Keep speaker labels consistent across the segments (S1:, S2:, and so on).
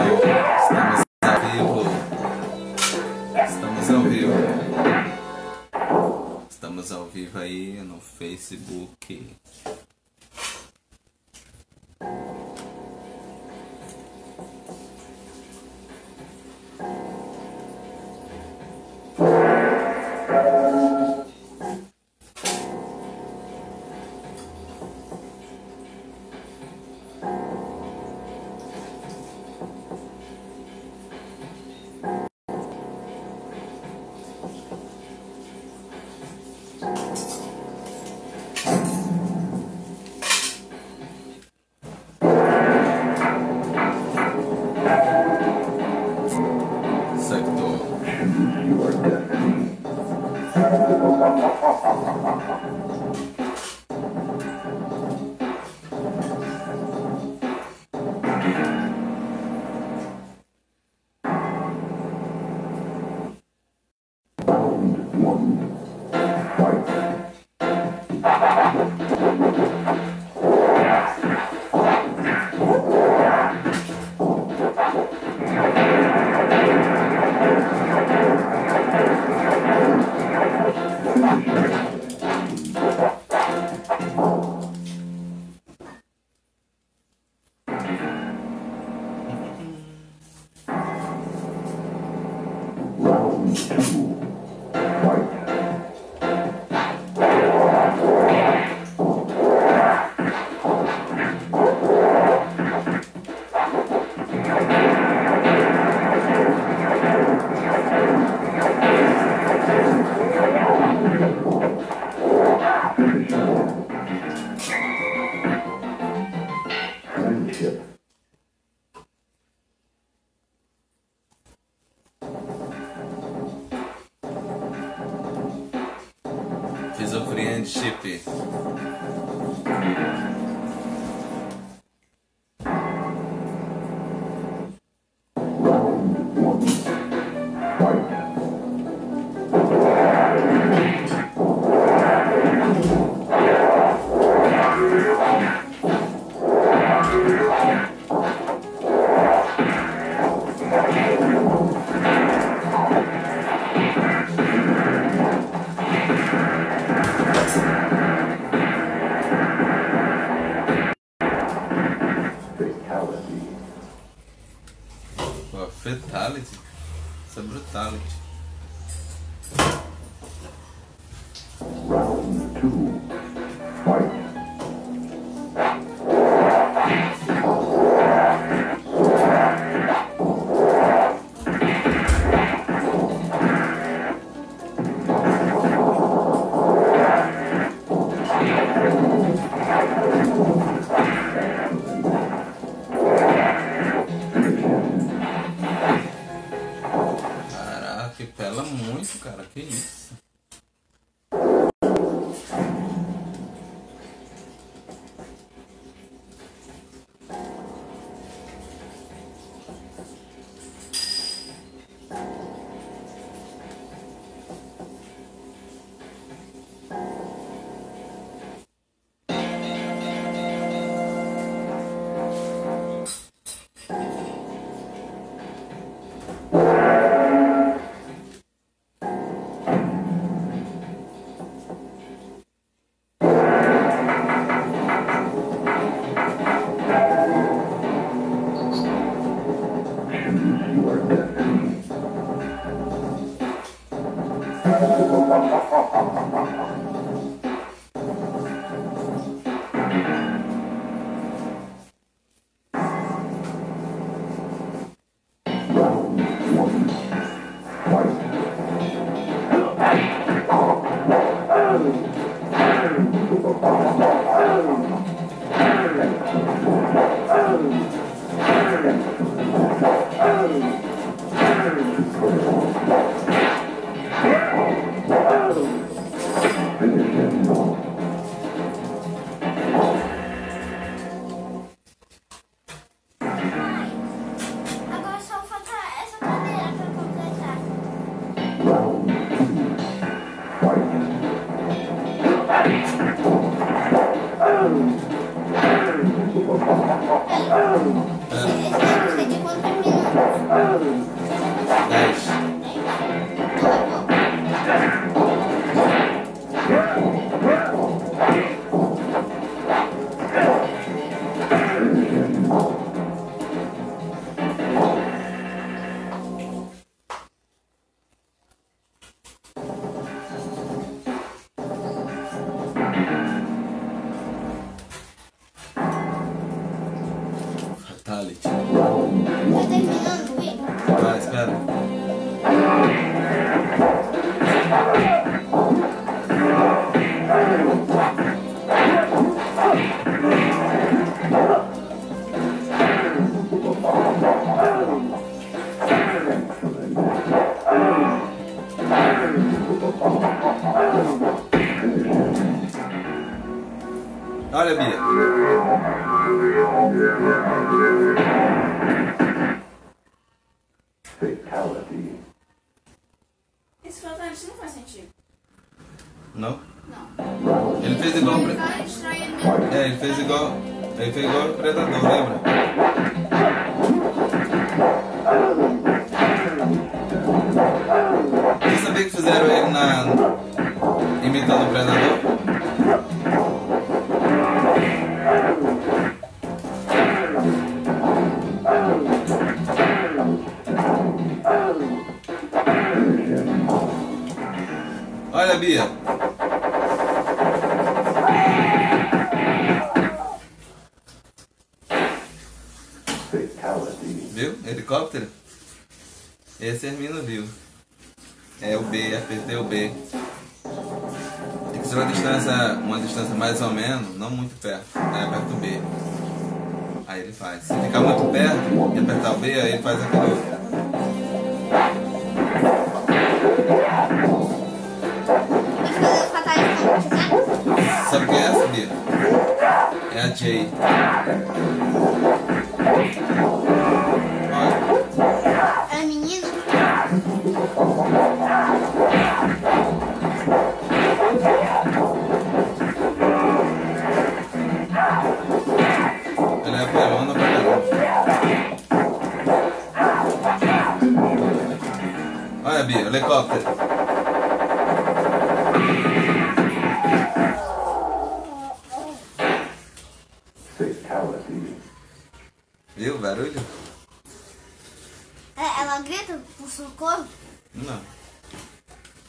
S1: Estamos ao vivo. Estamos ao vivo. Estamos ao vivo aí no Facebook.
S2: Esse eu não
S1: Fatality
S3: não faz sentido.
S1: Não?
S3: Não.
S1: Ele fez igual.
S3: Ele
S1: Pre...
S3: vai distrair ele mesmo.
S1: É, ele fez igual. Ele fez igual o Predador, lembra? Você sabia que fizeram ele na. imitando o Predador? Olha, Bia. Viu? Helicóptero? Esse Hermino viu. É o B, apertei o B. Tem que ser uma distância, uma distância mais ou menos, não muito perto. Aí aperta o B. Aí ele faz. Se ficar muito perto e apertar o B, aí ele faz aquele outro. É a Jay. Olha.
S2: É a menina?
S1: Ela é pelona pra caramba. Olha, Bia, helicóptero.
S2: É, ela grita por socorro?
S1: Não.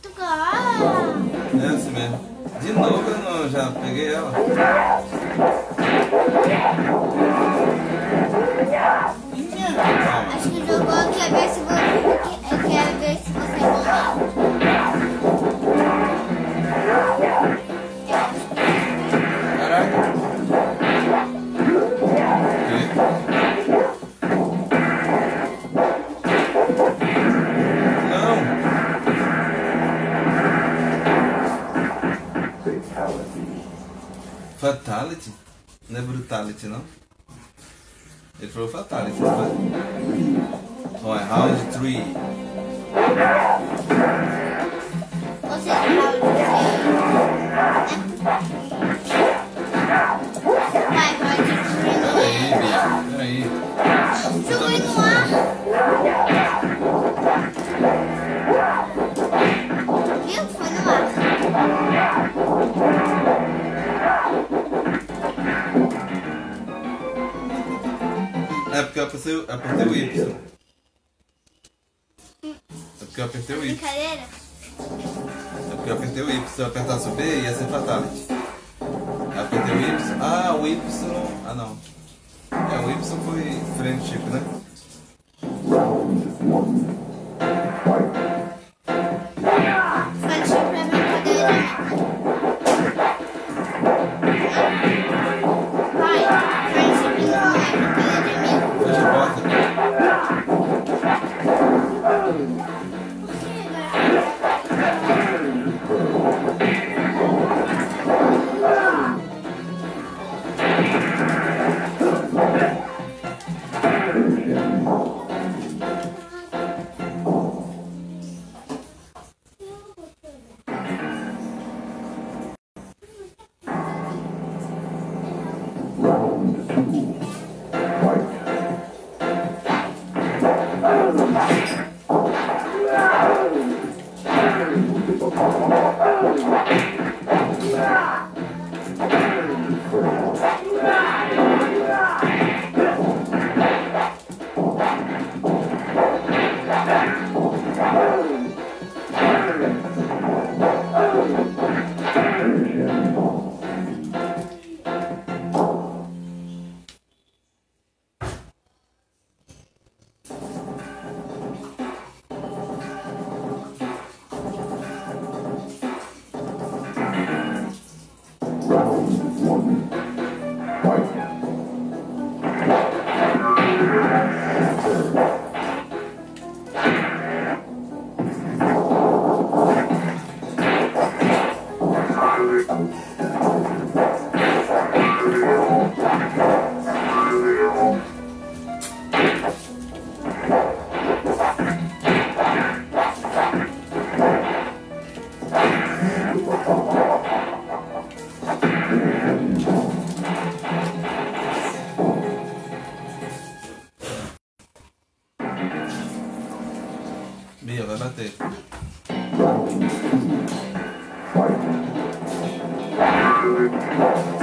S2: Tu
S1: É assim mesmo. De novo eu não, já peguei ela. Calma.
S2: Acho que jogou quer ver se você quer, quer ver se você É
S1: brutality, não? Ele falou fatality, não? Olha, round 3.
S2: Brincadeira?
S1: É porque eu apertei o Y. Se eu apertasse o B, ia ser fatality. Eu apertei o Y. Ah, o Y. Ah, não. É, o Y foi friendship, né?
S2: Mira, date. Thank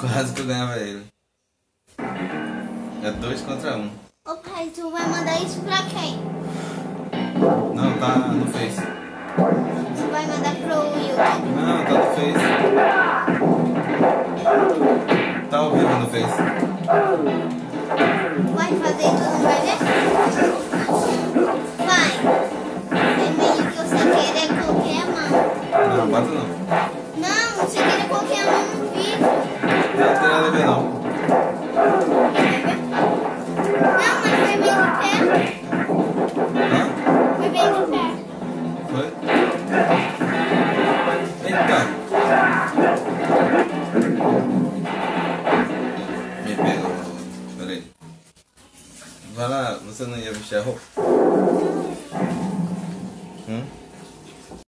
S1: Quase que eu ganhava ele. É dois contra um.
S2: Ô pai, tu vai mandar isso pra quem?
S1: Não, tá no Face.
S2: Tu vai mandar pro YouTube?
S1: Não, tá no Face. Tá ao vivo no Face.
S2: Vai fazer e tu não vai ver? Vai. É meio que eu sem querer a mão.
S1: Não, bota não.
S2: Não, sem querer a mão no vídeo.
S1: Não tem nada a ver não.
S2: Não,